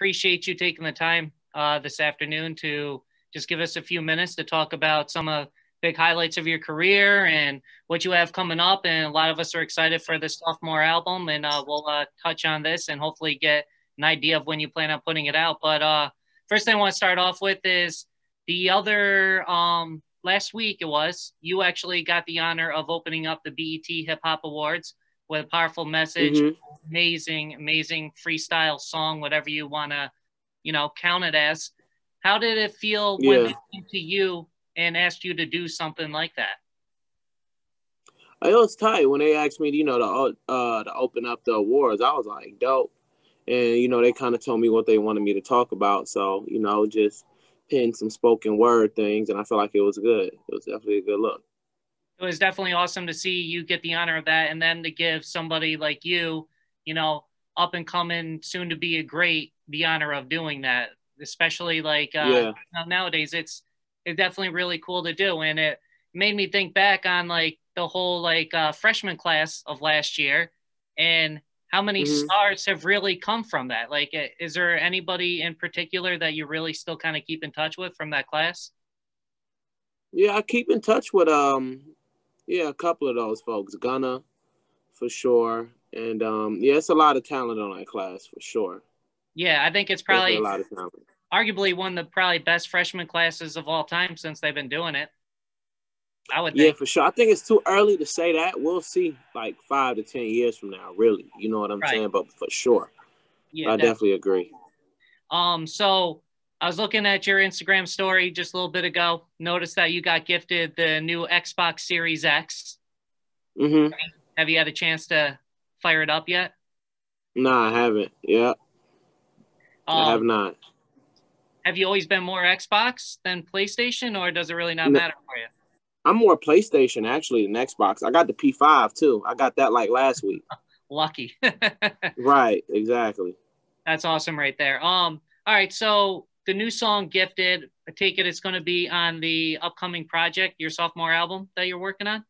appreciate you taking the time uh, this afternoon to just give us a few minutes to talk about some of the big highlights of your career and what you have coming up. And a lot of us are excited for the sophomore album, and uh, we'll uh, touch on this and hopefully get an idea of when you plan on putting it out. But uh, first thing I want to start off with is the other um, last week it was you actually got the honor of opening up the BET Hip Hop Awards with a powerful message, mm-hmm. amazing, amazing freestyle song, whatever you want to, you know, count it as. How did it feel yeah. when they came to you and asked you to do something like that? It was tight when they asked me, you know, to uh, to open up the awards. I was like, dope, and you know, they kind of told me what they wanted me to talk about. So, you know, just pin some spoken word things, and I felt like it was good. It was definitely a good look. It was definitely awesome to see you get the honor of that, and then to give somebody like you, you know, up and coming, soon to be a great, the honor of doing that. Especially like uh, yeah. nowadays, it's it's definitely really cool to do, and it made me think back on like the whole like uh, freshman class of last year, and how many mm-hmm. stars have really come from that? Like, is there anybody in particular that you really still kind of keep in touch with from that class? Yeah, I keep in touch with um, yeah, a couple of those folks. Gunna, for sure, and um, yeah, it's a lot of talent on that class for sure. Yeah, I think it's probably a lot of talent. Arguably one of the probably best freshman classes of all time since they've been doing it. I would. Think. Yeah, for sure. I think it's too early to say that. We'll see, like five to ten years from now. Really, you know what I'm right. saying? But for sure, yeah, I definitely. definitely agree. Um, so I was looking at your Instagram story just a little bit ago. Noticed that you got gifted the new Xbox Series X. Mm-hmm. Have you had a chance to fire it up yet? No, I haven't. Yeah, um, I have not. Have you always been more Xbox than PlayStation, or does it really not no. matter for you? I'm more PlayStation actually than Xbox. I got the P5 too. I got that like last week. Lucky. right, exactly. That's awesome right there. Um all right, so the new song Gifted, I take it it's going to be on the upcoming project, your sophomore album that you're working on?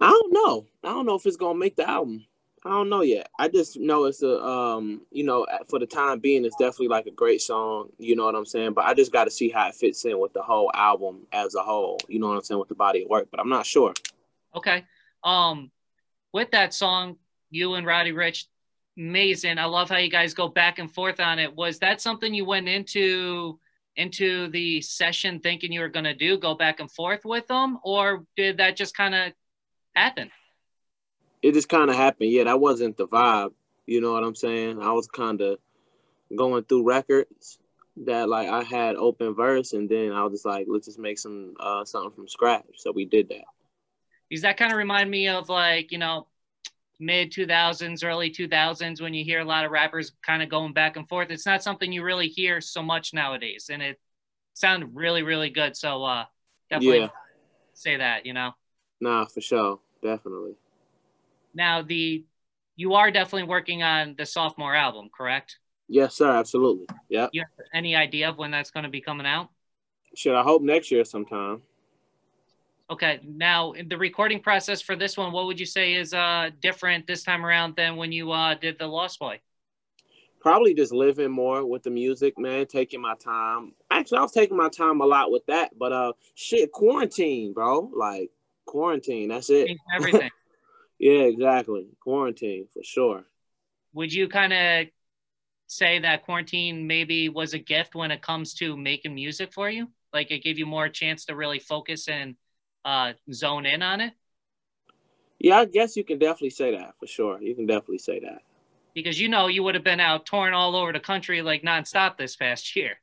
I don't know. I don't know if it's going to make the album. I don't know yet. I just know it's a um, you know, for the time being, it's definitely like a great song. You know what I'm saying? But I just got to see how it fits in with the whole album as a whole. You know what I'm saying with the body of work. But I'm not sure. Okay. Um, with that song, you and Roddy Ricch, amazing. I love how you guys go back and forth on it. Was that something you went into into the session thinking you were going to do, go back and forth with them, or did that just kind of happen? it just kind of happened. Yeah, that wasn't the vibe. You know what I'm saying? I was kind of going through records that like I had open verse, and then I was just like, let's just make some uh, something from scratch. So we did that. Does that kind of remind me of like you know mid 2000s, early 2000s when you hear a lot of rappers kind of going back and forth? It's not something you really hear so much nowadays, and it sounded really really good. So uh, definitely yeah. say that. You know. Nah, for sure, definitely. Now, the you are definitely working on the sophomore album, correct? Yes, sir. Absolutely. Yeah. You have any idea of when that's going to be coming out? Sure. I hope next year sometime. Okay. Now, in the recording process for this one, what would you say is uh, different this time around than when you uh, did the Lost Boy? Probably just living more with the music, man. Taking my time. Actually, I was taking my time a lot with that, but uh, shit, quarantine, bro. Like quarantine. That's it. Everything. Yeah, exactly. Quarantine for sure. Would you kind of say that quarantine maybe was a gift when it comes to making music for you? Like it gave you more chance to really focus and uh, zone in on it? Yeah, I guess you can definitely say that for sure. You can definitely say that. Because you know you would have been out touring all over the country like nonstop this past year.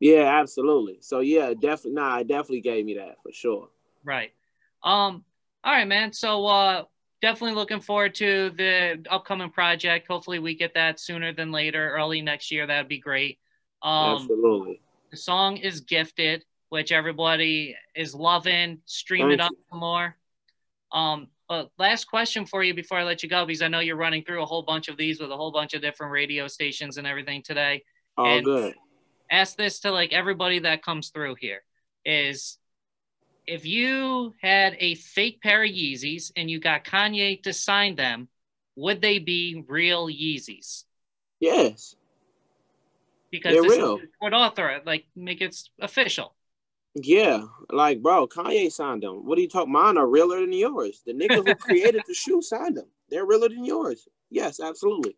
Yeah, absolutely. So yeah, definitely nah, it definitely gave me that for sure. Right. Um, all right, man. So uh definitely looking forward to the upcoming project. Hopefully, we get that sooner than later, early next year. That'd be great. Um, Absolutely. The song is gifted, which everybody is loving. Stream Thank it up you. more. Um, uh, last question for you before I let you go, because I know you're running through a whole bunch of these with a whole bunch of different radio stations and everything today. Oh, and good. Ask this to like everybody that comes through here: is if you had a fake pair of Yeezys and you got Kanye to sign them, would they be real Yeezys? Yes. because They're this real. what author like make it official. Yeah, like bro, Kanye signed them. What are you talking? Mine are realer than yours. The nigga who created the shoe signed them. They're realer than yours. Yes, absolutely.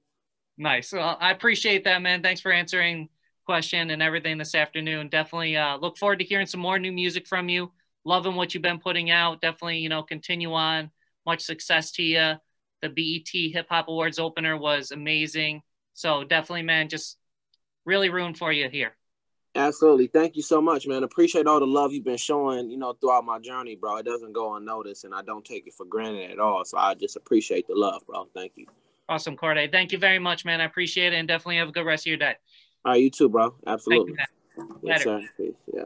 Nice. Well, I appreciate that, man. Thanks for answering question and everything this afternoon. Definitely uh, look forward to hearing some more new music from you. Loving what you've been putting out. Definitely, you know, continue on. Much success to you. The BET Hip Hop Awards opener was amazing. So definitely, man, just really rooting for you here. Absolutely. Thank you so much, man. Appreciate all the love you've been showing, you know, throughout my journey, bro. It doesn't go unnoticed and I don't take it for granted at all. So I just appreciate the love, bro. Thank you. Awesome, Cordae. Thank you very much, man. I appreciate it and definitely have a good rest of your day. All right, you too, bro. Absolutely. Thank you, Yes, sir. Peace. Yeah.